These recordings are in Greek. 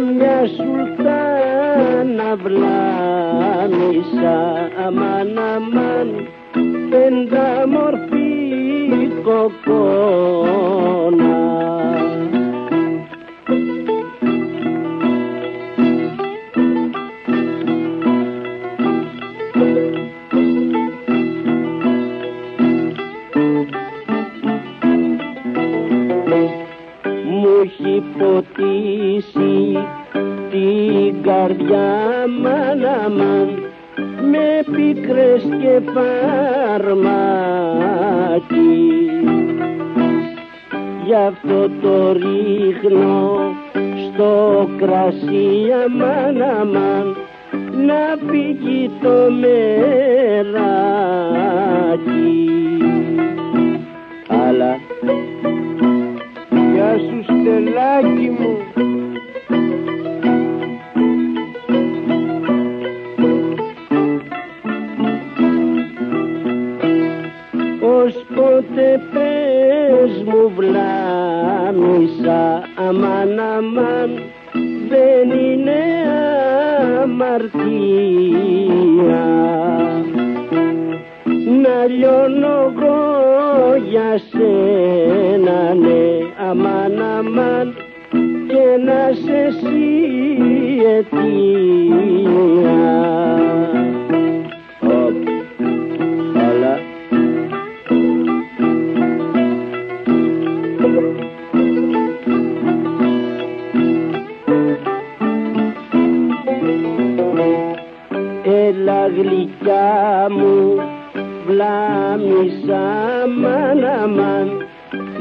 μια σουλτάνα βλάμισα αμάν αμάν πεντάμορφη κοκόνα μου έχει ποτίσει την καρδιά μαν αμάν με πίκρες και φαρμάκι. Γι' αυτό το ρίχνω στο κρασί αμάν αμάν να φύγει το μεράκι Ως πότε πες μου βλάμισα αμάν αμάν δεν είναι αμαρτία να λιώνω εγώ για σένα ναι αμάν αμάν και να σε εσύ αιτία. Έλα γλυκιά μου βλάμισα αμάν αμάν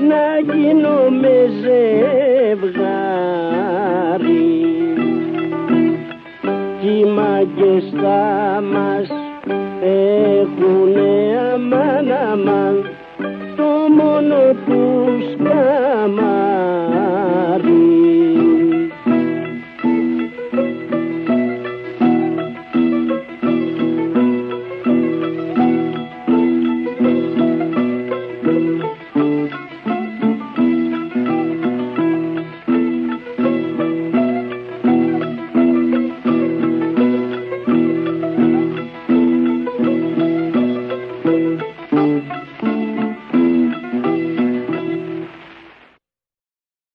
να γίνω με ζευγάρι. Κι οι μάγκες θα μας έχουνε αμάν αμάν το μόνο τους καμάρι